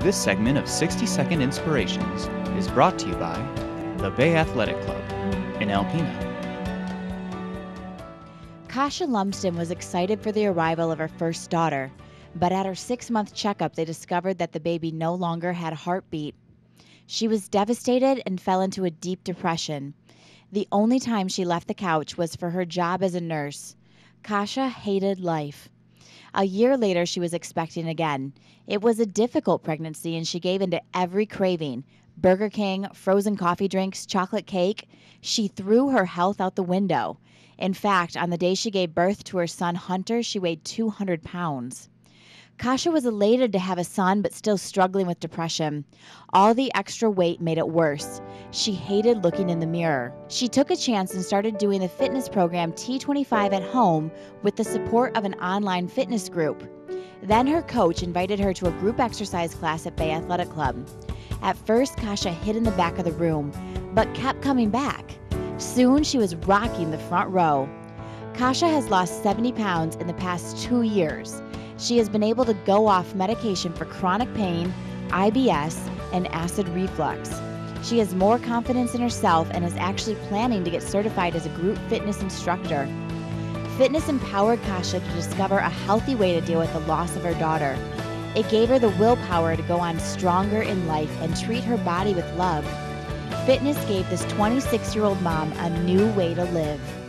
This segment of 60 Second Inspirations is brought to you by the Bay Athletic Club in Alpena. Kasha Lumsden was excited for the arrival of her first daughter, but at her six month checkup, they discovered that the baby no longer had a heartbeat. She was devastated and fell into a deep depression. The only time she left the couch was for her job as a nurse. Kasha hated life. A year later, she was expecting again. It was a difficult pregnancy, and she gave into every craving Burger King, frozen coffee drinks, chocolate cake. She threw her health out the window. In fact, on the day she gave birth to her son Hunter, she weighed 200 pounds. Kasha was elated to have a son, but still struggling with depression. All the extra weight made it worse. She hated looking in the mirror. She took a chance and started doing the fitness program T25 at home with the support of an online fitness group. Then her coach invited her to a group exercise class at Bay Athletic Club. At first, Kasha hid in the back of the room, but kept coming back. Soon, she was rocking the front row. Kasha has lost 70 pounds in the past two years. She has been able to go off medication for chronic pain, IBS, and acid reflux. She has more confidence in herself and is actually planning to get certified as a group fitness instructor. Fitness empowered Kasha to discover a healthy way to deal with the loss of her daughter. It gave her the willpower to go on stronger in life and treat her body with love. Fitness gave this 26 year old mom a new way to live.